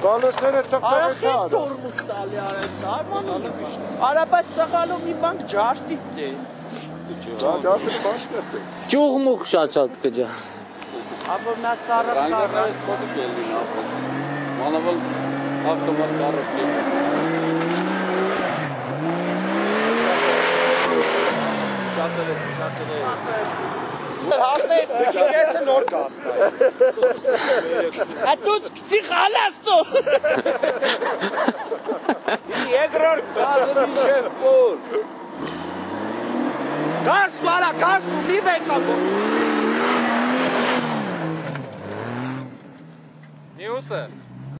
Բալոսները Արա տխտավի խի կար։ տորմուս տալի արա սարմանը։ Արա բայց սղալով մի բան ջաշտիվ դե։ Դա դարձը բաշտեստ է։ Ճուղմուղ շատ-շատ կջա։ Աբո նա սարը Ռանգարները սպոտի կելին ապրել։ Մանավալ ավտոմատ կարով Շատերը, շատերը։ Հասներ, ես նոր գասնա։ Ա դու քցի խալաս դու։ Երկրորդ Գազը դիշև կոր։ գաս վարա, գաս ու մի վեկա։ Նյուսը։